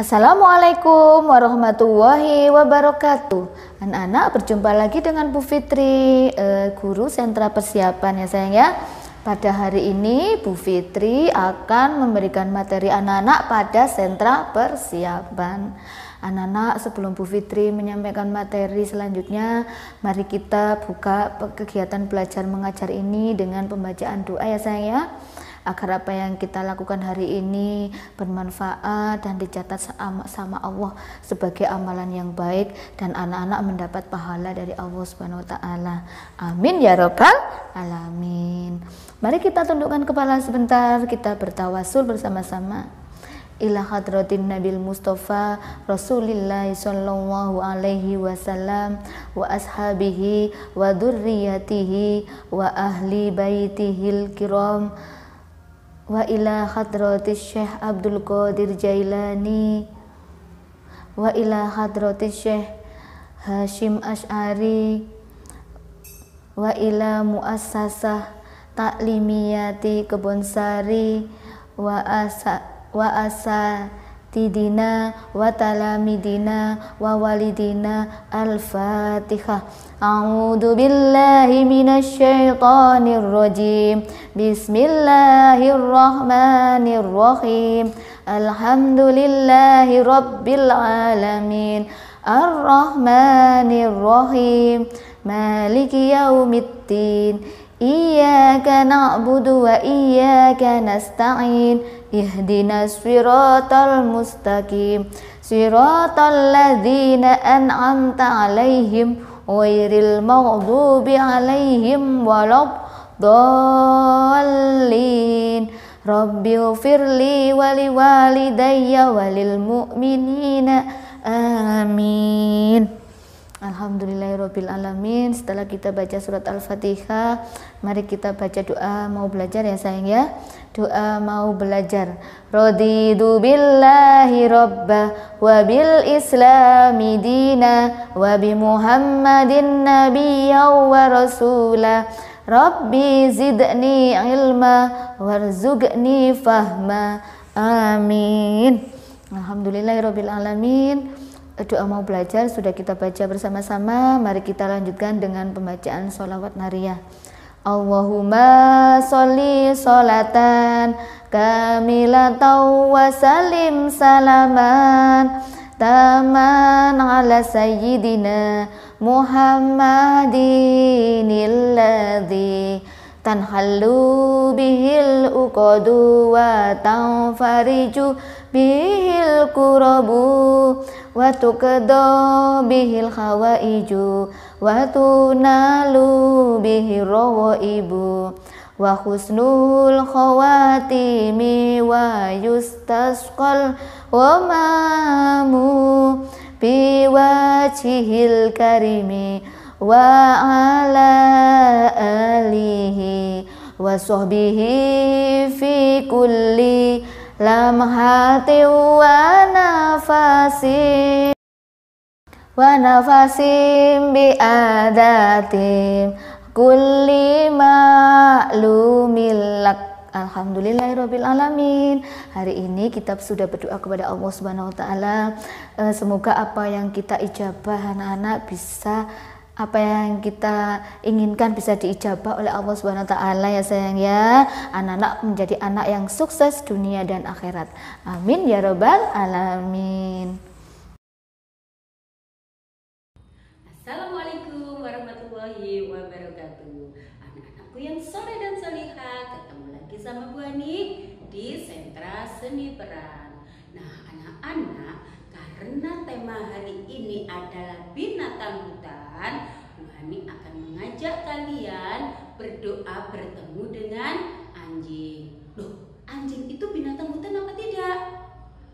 Assalamualaikum warahmatullahi wabarakatuh. Anak-anak berjumpa lagi dengan Bu Fitri eh, Guru sentra persiapan ya sayang ya. Pada hari ini Bu Fitri akan memberikan materi anak-anak pada sentra persiapan. Anak-anak sebelum Bu Fitri menyampaikan materi selanjutnya Mari kita buka kegiatan belajar mengajar ini dengan pembacaan doa ya sayang ya agar apa yang kita lakukan hari ini bermanfaat dan dicatat sama Allah sebagai amalan yang baik dan anak-anak mendapat pahala dari Allah Subhanahu wa taala. Amin ya rabbal alamin. Mari kita tundukkan kepala sebentar, kita bertawasul bersama-sama ila hadratin Nabil Mustafa Rasulillah sallallahu alaihi wasallam wa ashabihi wa dzurriyyatihi wa ahli baitihil kiram wa ila hadratis Syekh Abdul Qadir Jailani. Wa ila hadratis Syekh Hashim Ash'ari. Wa ila muassasah taklimiyati kebonsari. Wa asa wa asa سيدنا وتلاميذنا ووالدنا الفاتحة أعوذ بالله من الشيطان الرجيم بسم الله الرحمن الرحيم الحمد لله رب العالمين الرحمن الرحيم مالك يوم الدين إياك نعبد وإياك نستعين اهدنا الصراط المستقيم. صراط الذين أنعمت عليهم غير المغضوب عليهم ولا الضالين. رب اغفر لي ولوالدي وللمؤمنين. آمين. Amin Alhamdulillahirrabbilalamin. Setelah kita baca surat Al-Fatihah Mari kita baca doa. Mau belajar ya sayang ya? Doa mau belajar. Radidu billahi rabba Wa bil islami dina Wa bi muhammadin nabiyya wa rasulah Rabbi zidni ilma Warzuqni fahma. Amin. Alhamdulillahirrabbilalamin doa mau belajar sudah kita baca bersama-sama. Mari kita lanjutkan dengan pembacaan sholawat nariyah. Allahumma sholli sholatan kamilatan wa salim salaman taman ala sayyidina Muhammadin tanhallu bihil uqadu wa tanfariju bihil kurabu wa tuqda bihil khawaiju wa tunalu bihi rawaibu wa husnul khawatimi wa yustasqal wa mamu bi wajhil karimi wa ala alihi wa sahbihi fi kulli lamhati wa nafasi wa nafasim bi adatim kulli ma'lumilak Alhamdulillahirabbil alamin. Hari ini kita sudah berdoa kepada Allah Subhanahu wa taala. Eh, semoga apa yang kita ijabah anak-anak bisa apa yang kita inginkan bisa diijabah oleh Allah Subhanahu wa taala ya sayang ya. Anak-anak menjadi anak yang sukses dunia dan akhirat. Amin ya rabbal alamin. Assalamualaikum warahmatullahi wabarakatuh. Anak-anakku yang soleh dan solihah, ketemu lagi sama Bu Ani di Sentra Seni Peran. Nah, anak-anak, karena tema hari ini adalah binatang hutan, Hani akan mengajak kalian berdoa bertemu dengan anjing. Loh, anjing itu binatang hutan apa tidak?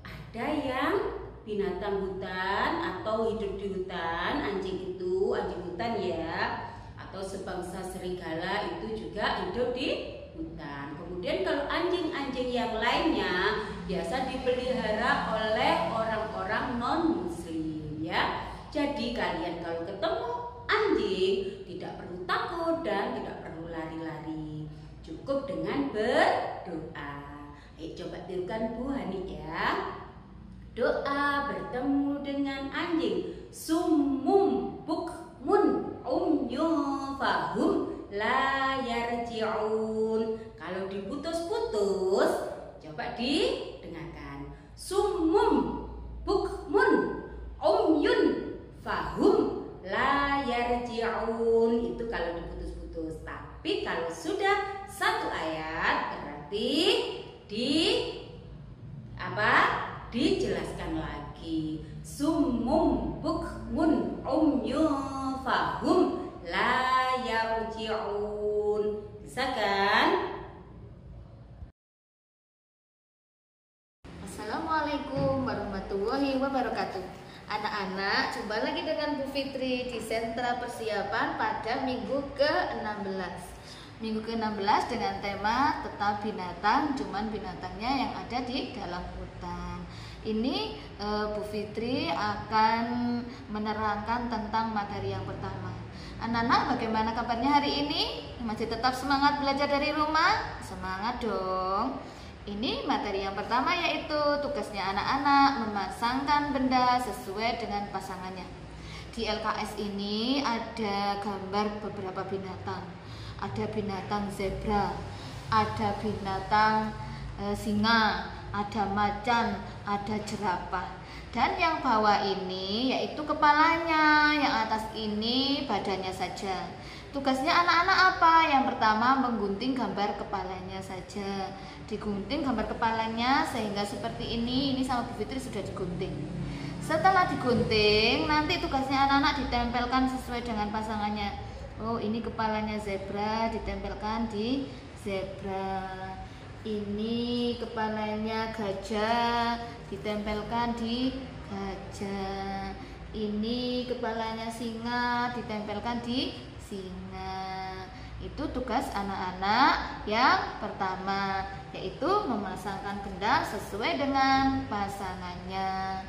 Ada yang binatang hutan atau hidup di hutan, anjing itu, anjing hutan ya, atau sebangsa serigala itu juga hidup di hutan. Kemudian kalau anjing-anjing yang lainnya biasa dipelihara oleh orang-orang non muslim ya. Jadi kalian kalau ketemu anjing tidak perlu takut dan tidak perlu lari-lari. Cukup dengan berdoa. Ayo coba tirukan Bu Hani ya. Doa bertemu dengan anjing. Sumum bukmun umyun fahum la yarji'un. Kalau diputus-putus, coba didengarkan. Sumum bukmun umyun fahum la yarji'un. Itu kalau diputus-putus. Tapi kalau sudah satu ayat berarti di apa? dijelaskan lagi. Sumum bukmun umyun fahum la yarji'un bisa kan? Assalamualaikum warahmatullahi wabarakatuh. Anak-anak, jumpa lagi dengan Bu Fitri di sentra persiapan pada minggu ke-16 Minggu ke-16 dengan tema tetap binatang, cuman binatangnya yang ada di dalam hutan ini e, Bu Fitri akan menerangkan tentang materi yang pertama. Anak-anak, bagaimana kabarnya hari ini? Masih tetap semangat belajar dari rumah? Semangat dong. Ini materi yang pertama yaitu tugasnya anak-anak memasangkan benda sesuai dengan pasangannya. Di LKS ini ada gambar beberapa binatang. Ada binatang zebra, ada binatang e, singa, ada macan, ada jerapah. Dan yang bawah ini yaitu kepalanya, yang atas ini badannya saja. Tugasnya anak-anak apa? Yang pertama menggunting gambar kepalanya saja. Digunting gambar kepalanya sehingga seperti ini. Ini sama Bu Fitri sudah digunting. Setelah digunting, nanti tugasnya anak-anak ditempelkan sesuai dengan pasangannya. Oh, ini kepalanya zebra ditempelkan di zebra. Ini kepalanya gajah ditempelkan di gajah. Ini kepalanya singa ditempelkan di singa. Itu tugas anak-anak yang pertama yaitu memasangkan benda sesuai dengan pasangannya.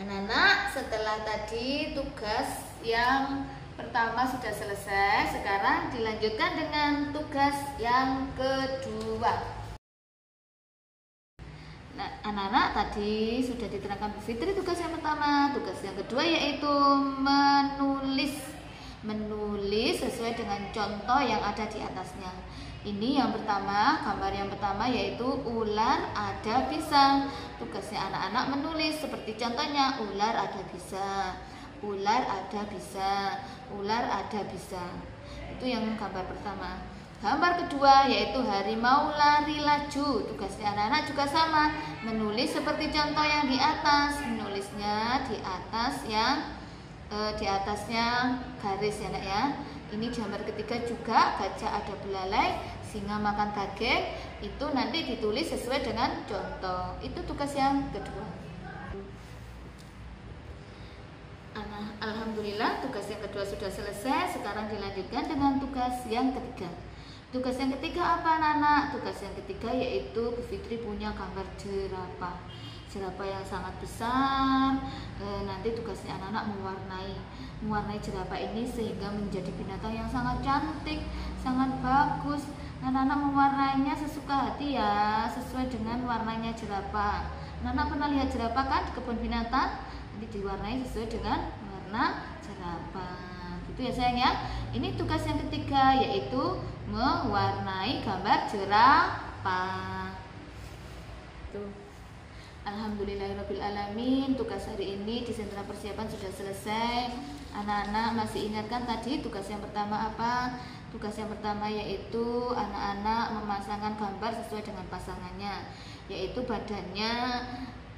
Anak-anak setelah tadi tugas yang pertama sudah selesai, sekarang dilanjutkan dengan tugas yang kedua. Nah, anak-anak tadi sudah diterangkan Bu Fitri tugas yang pertama, tugas yang kedua yaitu menulis. Menulis sesuai dengan contoh yang ada di atasnya. Ini yang pertama, gambar yang pertama yaitu ular ada pisang. Tugasnya anak-anak menulis seperti contohnya ular ada pisang ular ada bisa ular ada bisa. Itu yang gambar pertama. Gambar kedua yaitu harimau lari laju. Tugasnya anak-anak juga sama menulis seperti contoh yang di atas. Menulisnya di atas yang eh, di atasnya garis ya nak ya. Ini gambar ketiga juga gajah ada belalai singa makan daging. Itu nanti ditulis sesuai dengan contoh. Itu tugas yang kedua Alhamdulillah tugas yang kedua sudah selesai. Sekarang dilanjutkan dengan tugas yang ketiga. Tugas yang ketiga apa anak-anak? Tugas yang ketiga yaitu Bu Fitri punya gambar jerapah. Jerapah yang sangat besar. E, Nanti tugasnya anak-anak mewarnai Mewarnai jerapah ini sehingga menjadi binatang yang sangat cantik Sangat bagus. Anak-anak mewarnainya sesuka hati ya Sesuai dengan warnanya jerapah. Anak-anak pernah lihat jerapah kan di kebun binatang? Nanti diwarnai sesuai dengan warna jerapah gitu ya sayang ya. Ini tugas yang ketiga yaitu mewarnai gambar jerapah tuh Alhamdulillahirrahmanirrahim Tugas hari ini di sentra persiapan sudah selesai. Anak-anak masih ingatkan tadi tugas yang pertama apa? Tugas yang pertama yaitu anak-anak memasangkan gambar sesuai dengan pasangannya Yaitu badannya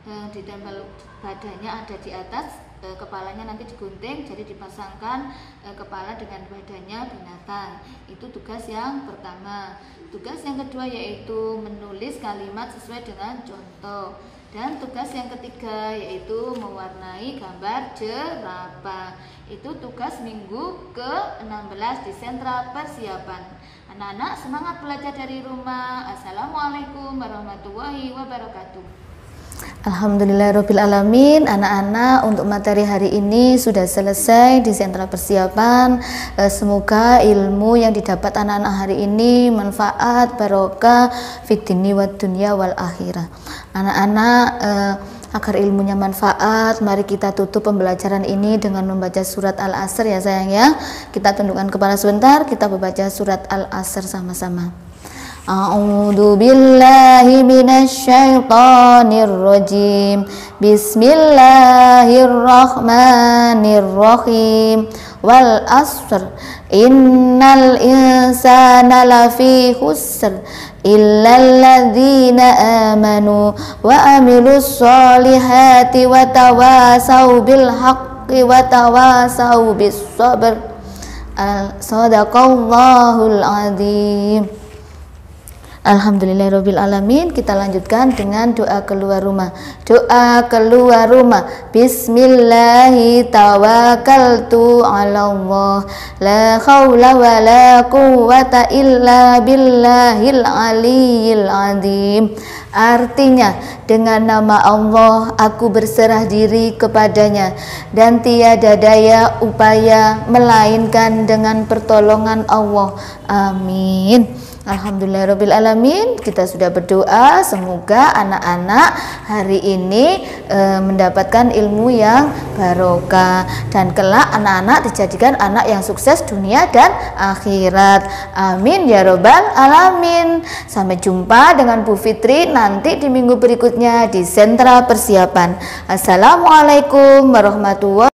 eh, ditempel badannya ada di atas e, kepalanya nanti digunting jadi dipasangkan e, kepala dengan badannya binatang. Itu tugas yang pertama. Tugas yang kedua yaitu menulis kalimat sesuai dengan contoh. Dan tugas yang ketiga yaitu mewarnai gambar jerapah. Itu tugas minggu ke-16 di sentra persiapan. Anak-anak semangat belajar dari rumah. Assalamualaikum warahmatullahi wabarakatuh Alhamdulillahirrahmanirrahim Anak-anak untuk materi hari ini sudah selesai di sentra persiapan eh, Semoga ilmu yang didapat anak-anak hari ini manfaat, barokah, fitini wa dunia wal akhirah Anak-anak eh, agar ilmunya manfaat, mari kita tutup pembelajaran ini dengan membaca surat Al-Asr ya sayang ya. Kita tundukkan kepala sebentar, kita membaca surat Al-Asr sama-sama. أعوذ بالله من الشيطان الرجيم. بسم الله الرحمن الرحيم. والأسر إن الإنسان لفي خسر إلا الذين آمنوا وعملوا الصالحات وتواصوا بالحق وتواصوا بالصبر. صدق الله العظيم. Alhamdulillahirrahmanirrahim Kita lanjutkan dengan doa keluar rumah. Doa keluar rumah. Bismillahi tawakkaltu ala Allah. La khawla wa la quwata illa billahil aliyil azim Artinya dengan nama Allah aku berserah diri kepadanya. Dan tiada daya upaya melainkan dengan pertolongan Allah. Amin. Alhamdulillahirobbilalamin kita sudah berdoa semoga anak-anak hari ini e, mendapatkan ilmu yang barokah dan kelak anak-anak dijadikan anak yang sukses dunia dan akhirat. Amin ya robbal alamin. Sampai jumpa dengan Bu Fitri nanti di minggu berikutnya di sentra persiapan. Assalamualaikum warahmatullahi